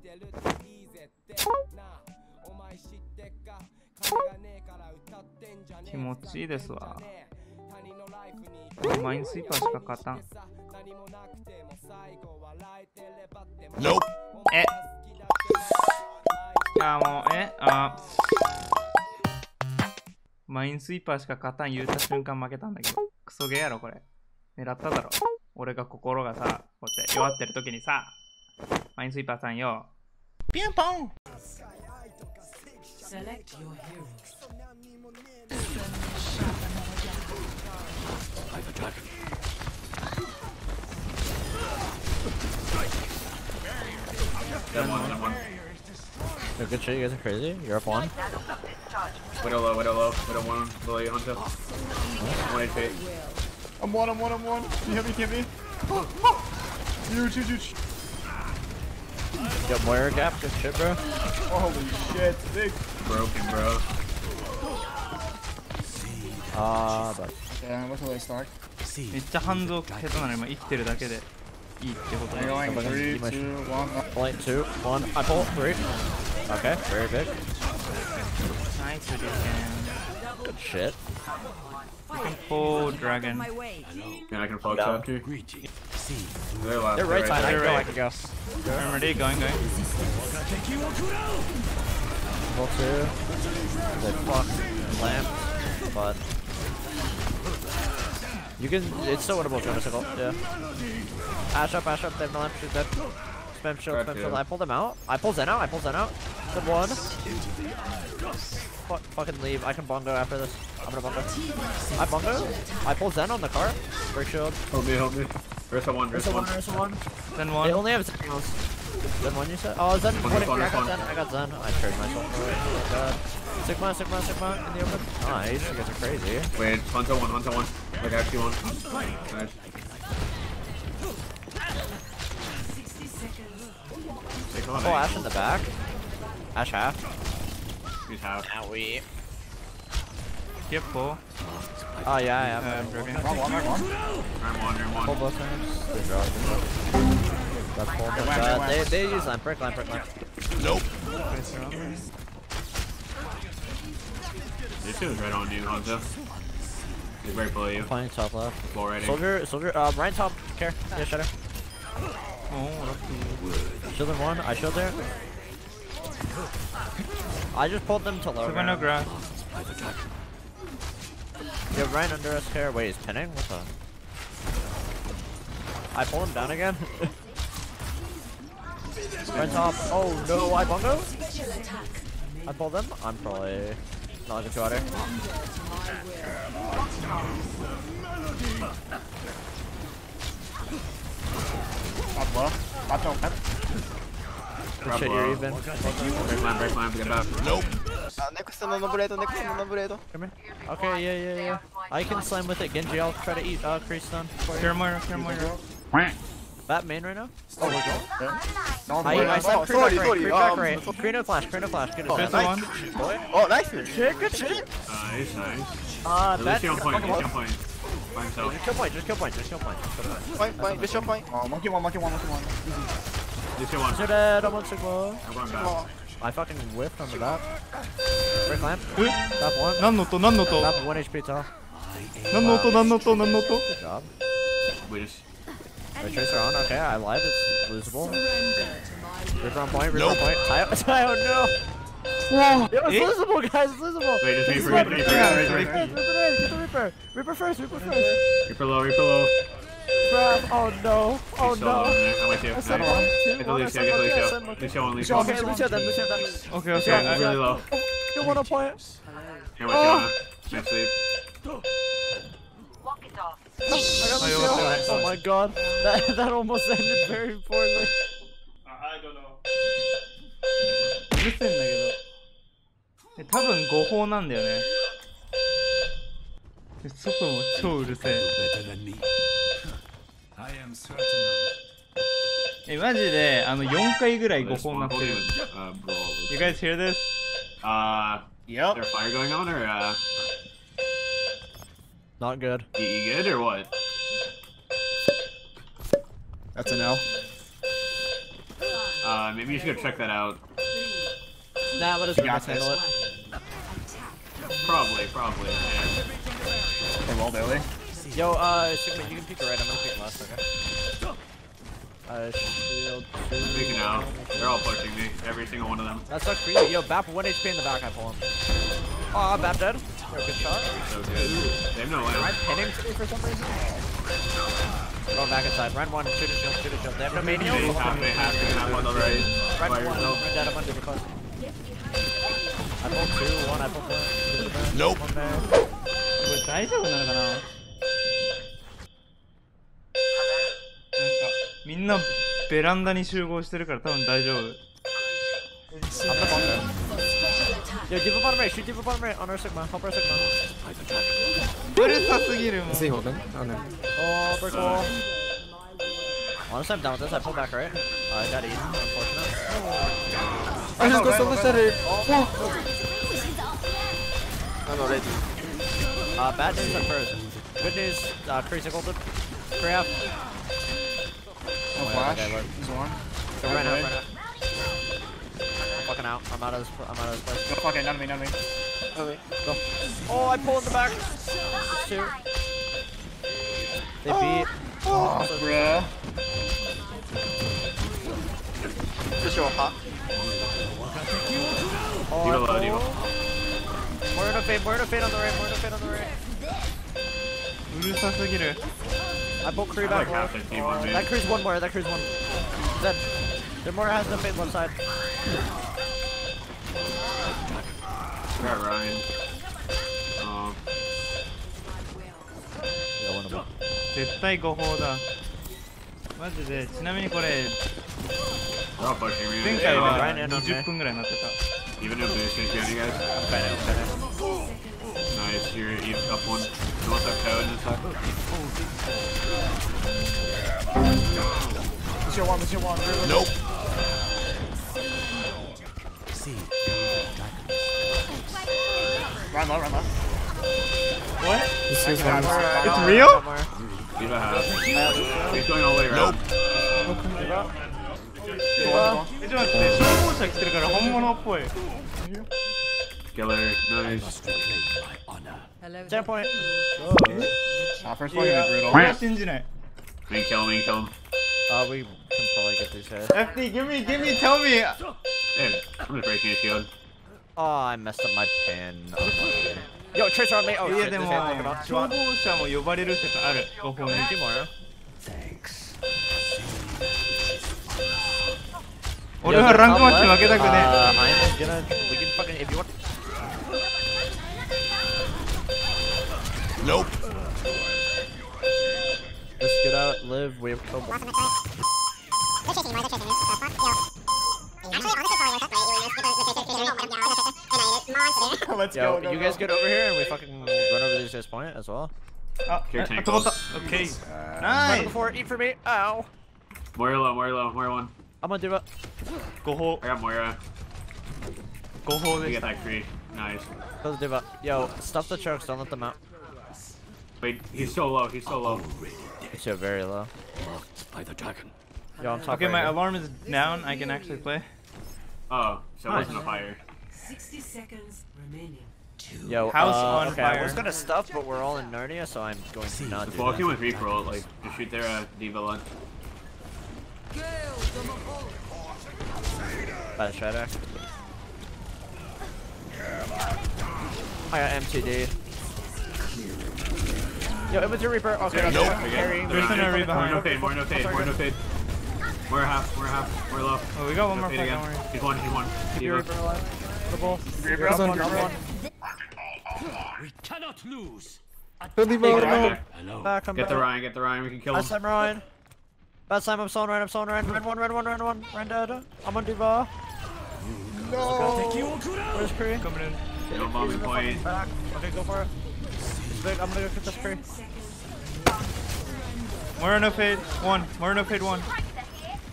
ってるっていいぜってなあお前知ってっか？金がねえから歌ってんじゃねえ。気持ちいいですわ。マインスイーパーしか勝たん。えっも。えあもうえあ。マインスイーパーしか勝たん言うた瞬間負けたんだけどクソゲーやろこれ。狙っただろ。俺が心がさこうやって弱ってる時にさ。マインスイーパーさんよピンポン Select your hero. That one, that one. Yo, good shit, you guys are crazy. You're up one. Widow low, widow low, widow one, Lily Hunter. One HP. I'm one, I'm one, I'm one. Can you hit me, can you hit me? Huge, huge, huge. Yo, Moira gap, good shit, bro. Holy shit, big. Broken, bro. Ah, but Yeah, what's the way start? めっちゃ反動下手なの今生きてるだけでいいってこと I'm だ going Somebody- three, two, one. point two, one. I pull three. Okay, very big. ナイスリケ Good shit. Full dragon. Can I can fog no. too? They're, they're right side. Right. I can go. I can go. I'm ready. Going, going. Ball two. Then fuck. Lamp. Fun. You can. It's still winnable, Jonathan. Yeah. Ash up, ash up. They have no lamp. Shoot dead. Spam shield, spam shield. I pulled them out. I pulled Zen out. I pulled Zen out. Good one. Fuck, fucking leave. I can bongo after this. I'm gonna bongo. I bongo. I pulled Zen on the cart. Break shield. Help me, help me. Rissa one, There's Rissa a one. one. There's a one. Then They one. only have Zen heals. Zen one you said? Oh, Zen. One, One, one, I got one. Zen. I got Zen. I traded myself for it. Oh, God. Sigma, Sigma, Sigma in the open. Nice. You guys are crazy. Wait, Hunter one, Hunter one. Like actually one. Nice. Take on Oh, Ash in the back. Ash half. He's half. Owie. Yep, four. Oh, yeah, yeah. Uh, dragon. Wrong one, wrong one. Round one, round Pull one. both times. Good draw, good draw. That's pulled. Wham, Uh, wham, they, wham. they use lamp, break lamp, break lamp. This shit right on you, Hunter. He's right below you. Playing top left. Floor rating. Soldier, soldier, uh, Rein top, care. Yeah, shutter. Oh, lucky. Shield in one, I shield there. I just pulled them to low. Super no ground. grass. Yeah, Rein under us here. Wait, he's pinning? What the? I pull him down again. Rein top. Oh no, I bongo? I pulled them. I'm probably not gonna go out here. Top low. Top top left. Good shit, you're even. Break line, break line, get back. Ah, next no no blade, next no no blade. Come here. Okay, yeah, yeah, yeah. I can slam with it. Genji, I'll try to eat uh, crease stun for you. Clear Moira, clear That main right now? Oh, we're going. No, I, we're I going. slam Oh, creep sorry, back right, sorry, creep back um, right. Creano flash, Creano flash, get it. There's done. the one. Oh, nice. Shit, good shit. Nice, nice. Uh, At least that's you don't point, at least you don't point. By himself. Just kill point, just kill point, just kill point. Just kill point. Point, point, just your point. Oh, monkey one, monkey one, monkey one. This shit one. You're dead, I'm on Sigma. I'm going back. Oh, I fucking whiffed on the back. Break lamp. Eh? Top one. 何の音何の音 Top 1 HP tall. 何の音何の音何の音 Good job. We just. Wait, tracer on. Okay, I lied. It's losable. Reaper on point, Reaper on point. Tayo, Tayo, no! It was Eh? losable, guys. It's losable. Wait, just It's Reaper, losable. Reaper, Reaper, Reaper, Reaper, Reaper. Reaper, Reaper, Get the Reaper. Reaper first, Reaper first. Reaper low, Reaper low. Crap. Oh no. Oh He's still no. in there. I'm with you. I said Nice. one, Get two, the one. I Lucio, said get the one. Yeah, I Lucio. said one. Lucio one, Lucio one. Okay, Lucio them, Lucio them. Okay, okay. Yeah, I- really low. You want to point? Here with you, Nice sleep. I got Oh, Lucio. yeah, okay. Oh my god. That, that almost ended very poorly. I don't know. うるせえんだけど。え多分誤報なんだよね。で外も超うるせえ。 え、マジで、あの、4回ぐらい誤 This 報にな one ってる。 uh, brawl. You guys hear this? Uh, Yep. there fire going on or uh, Not good. you, you good or what? That's an L. Uh, Uh, maybe you should go check that out. Nah, let us got handle this. it. Probably, probably. Yeah. They will, do they? Yo, uh, Sigma, you can pick right. I'm gonna pick last, okay? Uh, shield. We can out. They're all pushing me. Every single one of them. That sucks for you. Yo, Bap, 1 HP in the back. I pull him. Aw, oh, Bap dead. Yo, good shot. So good. They have no way. Rein pinning to me for some reason? Going back inside. Rein 1, shoot a shield, shoot a shield. They have no main. They have, they have to have on the right. Rein 1, Rein dead. I'm under the close. I pulled 2, 1, I pulled 1. Nope. One there. With Kaiser, we're not gonna. んかみんなベランダに集合してるから多分大丈夫 I'm the. Yo, Diva bottom right, shoot Diva bottom right on our Sigma. Help our Sigma. うるさすぎるもん See holding? Oh no. Oh, brick wall. Honestly, I'm down with this. I pull back right. Uh, I got eaten, unfortunate. I just got so much better. あのレディ Uh, bad news at first. Good news, uh, crazy golden. Crap. No way, flash. Okay, one. Go run out. I'm fucking out. I'm out of this. I'm out of this place. Go fucking none of me, none of me. Okay, go. Oh, I pulled the back. Shoot. They beat. Oh, oh, oh bruh. Just your pop. Oh, D.Va low, D.Va. Murder fade, murder fade on the right, murder fade on the right. うるさすぎる。I bought crew back. Like oh, that crew's one more, that crew's one. Dead. There more has the mid one side. Got Rein. Oh. Yeah, one of them. 絶対誤報だマジでちなみにこれ前回は20分ぐらいになってた Even uh, if it's security guys? I'm Nice, you're you up one. You want that code and stuff? Let's go one, let's go one. Nope. Run low, run low. What? This is one. It's real? Diva half. He's going all the way around. えちょっと待って消防車来てるから本物っぽい Killer, nice. Ten point. Ah, first one gonna be い brutal. や信じない Main kill, main kill him. Uh, we can probably get these guys. FD give me give me tell me Hey, I'm just breaking his shield. Oh, I messed up my pin. Yo, Tracer on me. Oh, いや shit. で This も hand looking off. 消防車も呼ばれる説あるご本人 Two more. 俺はランクマッチ負けたくね Uh, I'm gonna. We can fucking. If you want. Nope. Let's get out, live, we have trouble. They're chasing you, they're chasing you. Let's Yo, go, go, You guys get over here and we fucking run over this point as well. Oh, here. Uh, uh, uh, okay. Uh, nice. Before eat for me. Ow. Moira low, Moira low, Moira one. I'm gonna do it. Go hold. I got Moira. Go hole. You get that creep. Nice. Let's do it. Yo, stop the trucks. Don't let them out. Wait, he's so low, he's so low. It's so very low. by the dragon. Yo, I'm talking. Okay my alarm is down I can actually play Oh, so it wasn't a fire. 60 seconds remaining. Yo, House uh, on okay, I fire. was gonna stuff, but we're all in Narnia, so I'm going to not do walk in that. with recoil, like, just shoot their uh, D.Va line. Bad shadow. I got MTD. Yo, it was your Reaper. Okay, Nope. I'm carrying the There's Reaper. no Reaper More behind no fade, more no fade, more no fade. More half, more half, more low. Oh we got one No more fade fight again. don't worry He's one, he's one. Keep your D.Va. Reaper alive. The ball. Reaper Up up, one, Reaper up up. one. We cannot lose. Holy Get moly. the Rein back. Hello. Back, I'm Get the back. Rein, get the Rein, we can kill Bad him. time, Rein. Bad time, I'm sewing Rein, I'm sewing Rein. Red one, red one, red one. Rein dead. I'm on D.Va. Where's Kree? coming in No bombing point. Back. Okay, go for it. It's. I'm gonna go get this Kree. more no fade one more no fade one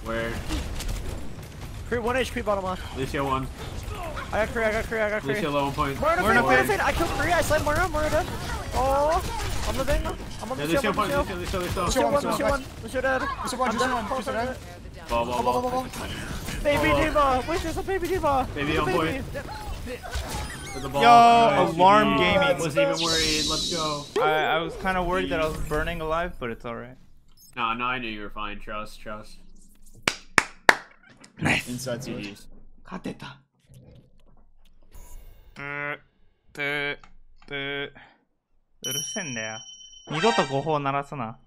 Where? Kree, 1 HP bottom left. Lucio one. I got Kree, I got Kree, I got Kree. Lucio low one point. Moira Moira Moira fade. fade. I killed Kree, I slammed Moira, Moira dead. Oh, I'm living. I'm on Yeah, the Lucio shield, point, I'm on Lucio, the shield. Lucio, Lucio. Lucio one, Lucio Lucio one. one, Lucio dead. Lucio one, I'm Lucio dead. one, Lucio dead. Ball. ball, ball. Baby D.Va! Wait, there's a baby D.Va! Baby on point the ball. Yo, right, alarm TV. gaming. Was even worried. Let's go. I, I was kind of worried that I was burning alive, but it's all right. No, no, I knew you were fine. Trust, trust. Nice. Inside switch. Kateta. 으, 으, 으, 으르센데야. 二度と誤報鳴らすな。